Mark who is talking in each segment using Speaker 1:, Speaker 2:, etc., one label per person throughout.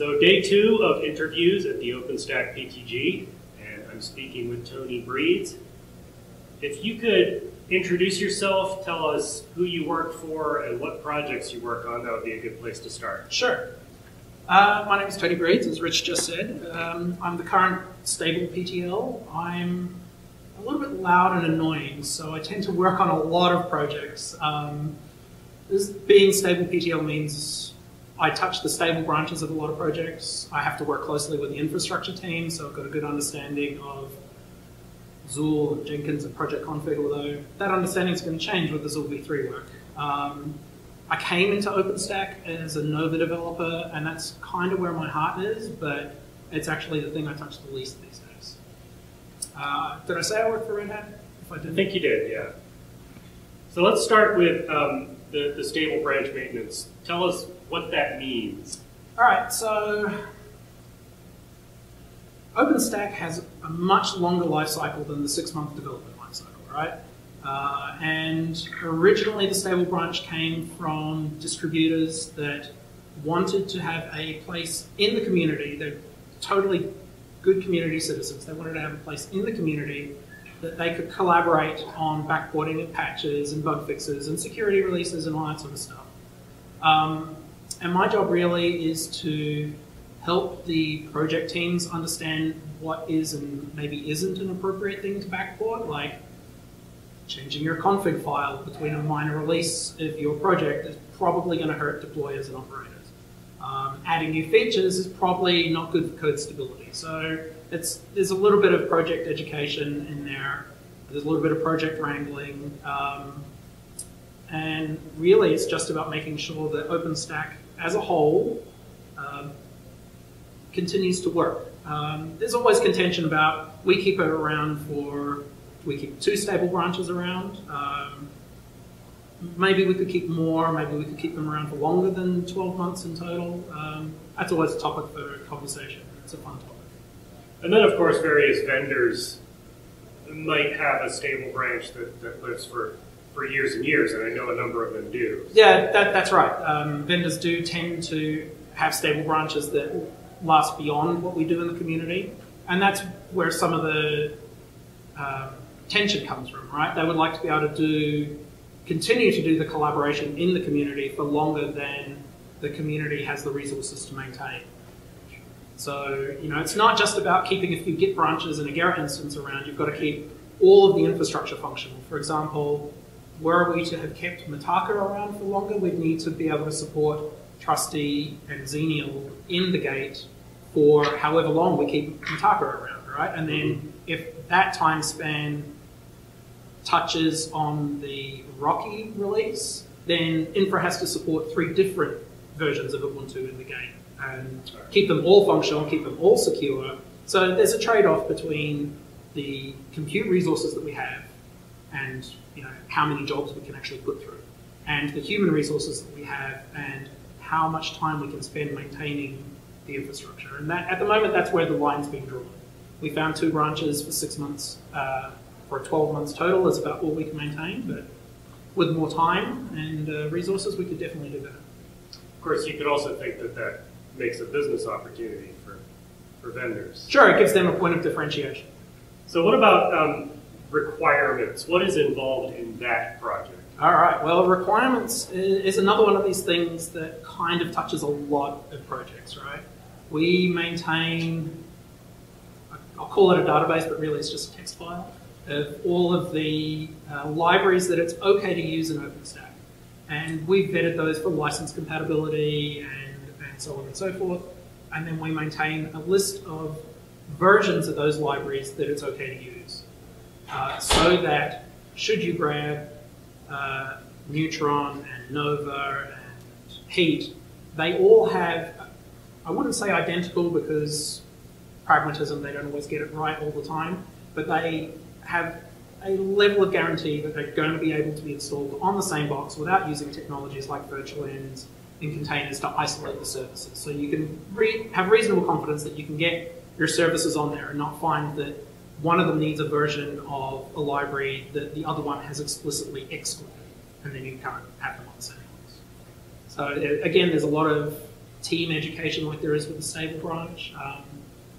Speaker 1: So day two of interviews at the OpenStack PTG, and I'm speaking with Tony Breeds. If you could introduce yourself, tell us who you work for and what projects you work on, that would be a good place to start.
Speaker 2: Sure. Uh, my name is Tony Breeds, as Rich just said. Um, I'm the current stable PTL. I'm a little bit loud and annoying, so I tend to work on a lot of projects. Um, this being stable PTL means I touch the stable branches of a lot of projects. I have to work closely with the infrastructure team, so I've got a good understanding of Zuul and Jenkins and Project Config, although that understanding is going to change with the Zuul v3 work. Um, I came into OpenStack as a Nova developer, and that's kind of where my heart is, but it's actually the thing I touch the least these days. Uh, did I say I work for Red Hat?
Speaker 1: If I didn't. I think you did, yeah. So let's start with um, the, the stable branch maintenance. Tell us what that means.
Speaker 2: All right, so OpenStack has a much longer life cycle than the six-month development life cycle, right? Uh, and originally the stable branch came from distributors that wanted to have a place in the community. They're totally good community citizens. They wanted to have a place in the community that they could collaborate on backporting of patches and bug fixes and security releases and all that sort of stuff. Um, and my job really is to help the project teams understand what is and maybe isn't an appropriate thing to backport, like changing your config file between a minor release of your project is probably going to hurt deployers and operators. Um, adding new features is probably not good for code stability. So it's there's a little bit of project education in there. There's a little bit of project wrangling. Um, and really, it's just about making sure that OpenStack as a whole um, continues to work. Um, there's always contention about we keep it around for we keep two stable branches around. Um, maybe we could keep more, maybe we could keep them around for longer than 12 months in total. Um, that's always a topic for conversation. It's a fun topic.
Speaker 1: And then, of course, various vendors might have a stable branch that, that lives for, for years and years, and I know a number of them do.
Speaker 2: Yeah, that, that's right. Um, vendors do tend to have stable branches that last beyond what we do in the community, and that's where some of the um, tension comes from, right? They would like to be able to do, continue to do the collaboration in the community for longer than the community has the resources to maintain. So, you know, it's not just about keeping a few Git branches and a Gerrit instance around, you've got to keep all of the infrastructure functional. For example, were we to have kept Mitaka around for longer, we'd need to be able to support Trusty and Xenial in the gate for however long we keep Mitaka around, right? And then mm-hmm. if that time span touches on the Rocky release, then Infra has to support three different versions of Ubuntu in the gate and keep them all functional, keep them all secure. So there's a trade-off between the compute resources that we have and you know how many jobs we can actually put through, and the human resources that we have and how much time we can spend maintaining the infrastructure. And that, at the moment, that's where the line's being drawn. We found two branches for six months. Uh, for 12 months total is about all we can maintain, but with more time and uh, resources, we could definitely do better.
Speaker 1: Of course, you could also think that that makes a business opportunity for, for vendors.
Speaker 2: Sure, it gives them a point of differentiation.
Speaker 1: So what about um, requirements? What is involved in that project?
Speaker 2: All right, well, requirements is another one of these things that kind of touches a lot of projects, right? We maintain, I'll call it a database, but really it's just a text file of all of the uh, libraries that it's okay to use in OpenStack. And we've vetted those for license compatibility and, and so on and so forth. And then we maintain a list of versions of those libraries that it's okay to use. Uh, so that should you grab uh, Neutron and Nova and Heat, they all have, I wouldn't say identical because pragmatism, they don't always get it right all the time, but they have a level of guarantee that they're going to be able to be installed on the same box without using technologies like virtualenvs and containers to isolate the services. So you can re have reasonable confidence that you can get your services on there and not find that one of them needs a version of a library that the other one has explicitly excluded, and then you can't have them on the same box. So again, there's a lot of team education like there is with the stable branch, um,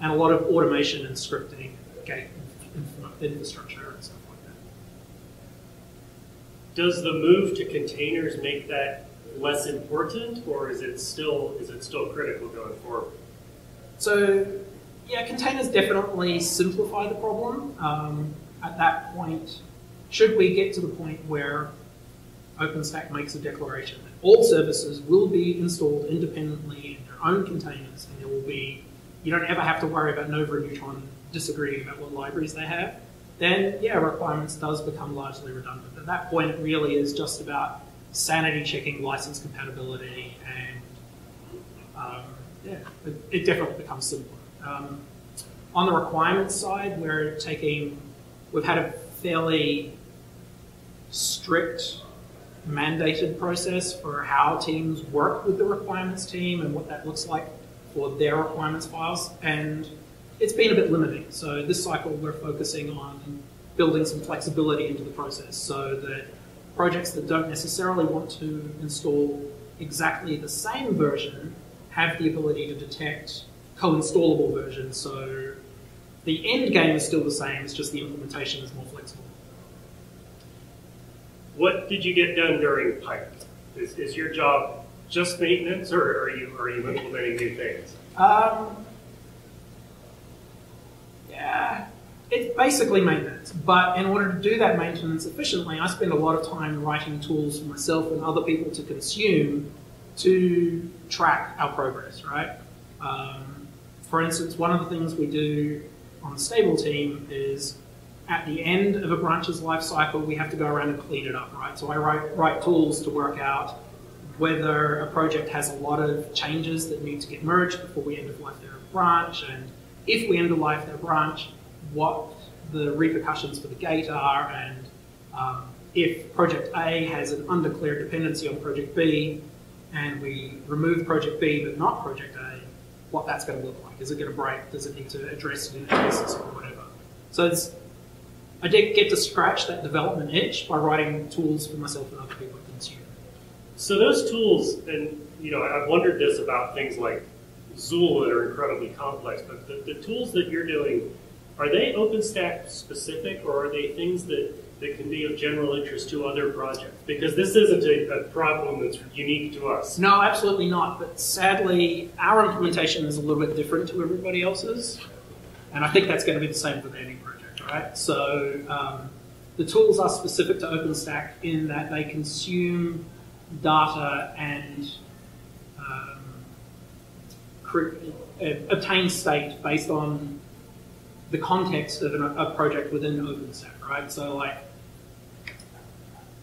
Speaker 2: and a lot of automation and scripting, gate infrastructure and stuff like that.
Speaker 1: Does the move to containers make that less important, or is it still is it still critical going forward?
Speaker 2: So, yeah, containers definitely simplify the problem. Um, at that point, should we get to the point where OpenStack makes a declaration that all services will be installed independently in their own containers, and there will be you don't ever have to worry about Nova and Neutron disagreeing about what libraries they have, then yeah, requirements does become largely redundant. At that point, it really is just about sanity checking license compatibility, and um, yeah, it, it, definitely becomes simpler. Um, on the requirements side, we're taking, we've had a fairly strict mandated process for how teams work with the requirements team and what that looks like for their requirements files, and it's been a bit limiting. So this cycle we're focusing on building some flexibility into the process so that projects that don't necessarily want to install exactly the same version have the ability to detect co-installable versions. So the end game is still the same, it's just the implementation is more flexible.
Speaker 1: What did you get done during PIPE? Is, is your job just maintenance, or are you are you implementing new things?
Speaker 2: Um, yeah, it's basically maintenance. But in order to do that maintenance efficiently, I spend a lot of time writing tools for myself and other people to consume to track our progress. Right. Um, for instance, one of the things we do on the stable team is at the end of a branch's life cycle, we have to go around and clean it up, right? So I write, write tools to work out whether a project has a lot of changes that need to get merged before we end of life their branch, and if we end of life their branch, what the repercussions for the gate are, and um, if project A has an undeclared dependency on project B, and we remove project B but not project A, what that's going to look like. Is it going to break? Does it need to address it in tests or whatever? So I did get to scratch that development itch by writing tools for myself and other people to consume.
Speaker 1: So those tools, and you know, I've wondered this about things like Zuul that are incredibly complex, but the, the tools that you're doing, are they OpenStack specific or are they things that, that can be of general interest to other projects? Because this isn't a, a problem that's unique to us.
Speaker 2: No, absolutely not. But sadly, our implementation is a little bit different to everybody else's. And I think that's going to be the same for any project, right? So um, the tools are specific to OpenStack in that they consume data and um, uh, obtain state based on the context of an, a project within OpenStack, right? So like,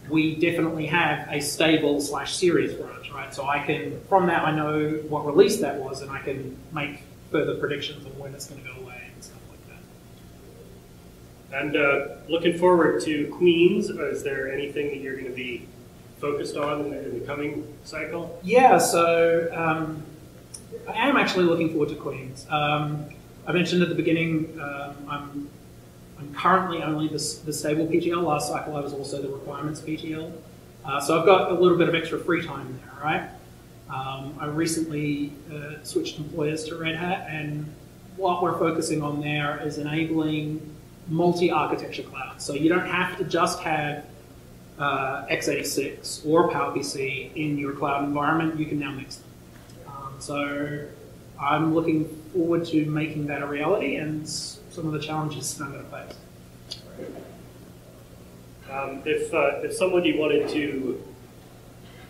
Speaker 2: we definitely have a stable slash series branch, right? So I can, from that I know what release that was and I can make further predictions on when it's going to go away and stuff like
Speaker 1: that. And uh, looking forward to Queens, is there anything that you're going to be focused on in the, in the coming cycle?
Speaker 2: Yeah, so um, I am actually looking forward to Queens. Um, I mentioned at the beginning, um, I'm, I'm currently only the, the, stable PTL. Last cycle I was also the requirements PTL. Uh, so I've got a little bit of extra free time there, right? Um, I recently uh, switched employers to Red Hat, and what we're focusing on there is enabling multi-architecture cloud. So you don't have to just have uh, x86 or PowerPC in your cloud environment, you can now mix them. Um, so I'm looking forward to making that a reality and some of the challenges I'm going to face.
Speaker 1: Um, if, uh, if somebody wanted to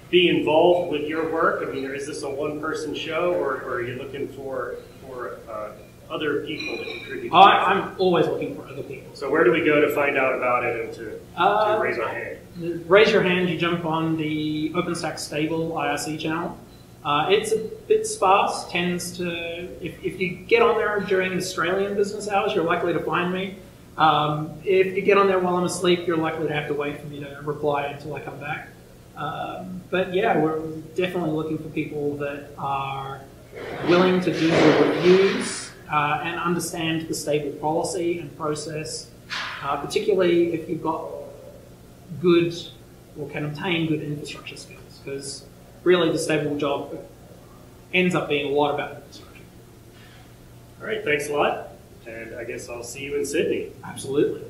Speaker 1: be involved with your work, I mean, is this a one-person show, or, or, are you looking for for uh, other people to contribute? To
Speaker 2: I, am always looking for other people.
Speaker 1: So where do we go to find out about it and to, uh, to raise our hand?
Speaker 2: raise your hand, you jump on the OpenStack stable IRC channel. Uh, it's a bit sparse, tends to, if, if you get on there during Australian business hours, you're likely to find me. Um, if you get on there while I'm asleep, you're likely to have to wait for me to reply until I come back. Um, but yeah, we're definitely looking for people that are willing to do the reviews uh, and understand the stable policy and process, uh, particularly if you've got good or can obtain good infrastructure skills because really the stable job ends up being a lot about infrastructure.
Speaker 1: All right, thanks a lot. And I guess I'll see you in Sydney.
Speaker 2: Absolutely.